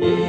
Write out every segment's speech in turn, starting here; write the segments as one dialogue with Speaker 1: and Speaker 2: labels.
Speaker 1: Yeah.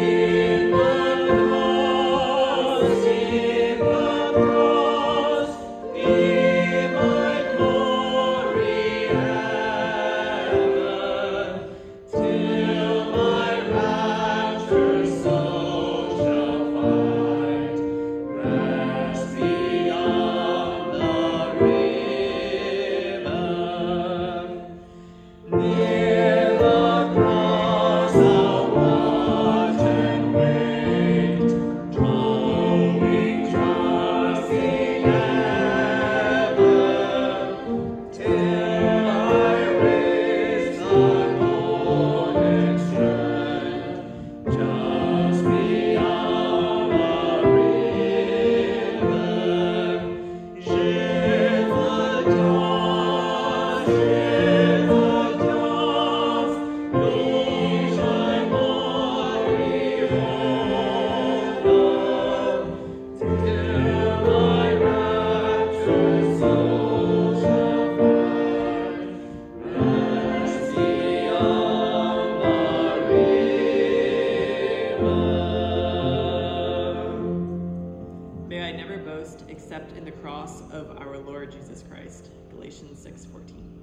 Speaker 1: Except in the cross of our Lord Jesus Christ. Galatians 6:14.